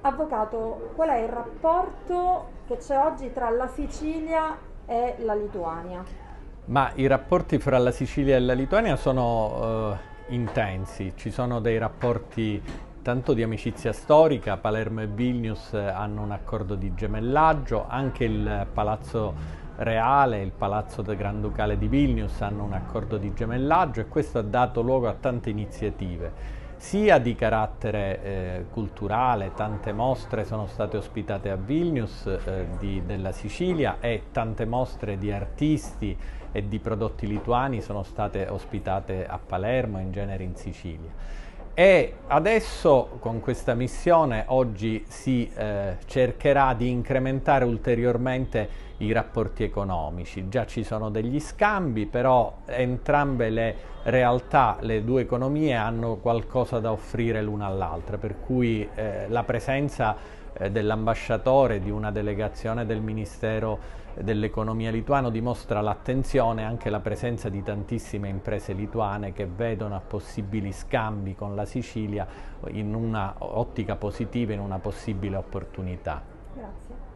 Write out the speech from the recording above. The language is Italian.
Avvocato, qual è il rapporto che c'è oggi tra la Sicilia e la Lituania? Ma i rapporti fra la Sicilia e la Lituania sono eh, intensi, ci sono dei rapporti tanto di amicizia storica, Palermo e Vilnius hanno un accordo di gemellaggio, anche il Palazzo Reale e il Palazzo del Granducale di Vilnius hanno un accordo di gemellaggio e questo ha dato luogo a tante iniziative sia di carattere eh, culturale, tante mostre sono state ospitate a Vilnius eh, di, della Sicilia e tante mostre di artisti e di prodotti lituani sono state ospitate a Palermo in genere in Sicilia. E adesso con questa missione oggi si eh, cercherà di incrementare ulteriormente i rapporti economici. Già ci sono degli scambi, però entrambe le realtà, le due economie hanno qualcosa da offrire l'una all'altra, per cui eh, la presenza eh, dell'ambasciatore, di una delegazione del Ministero dell'economia lituano dimostra l'attenzione e anche la presenza di tantissime imprese lituane che vedono possibili scambi con la Sicilia in una ottica positiva, in una possibile opportunità. Grazie.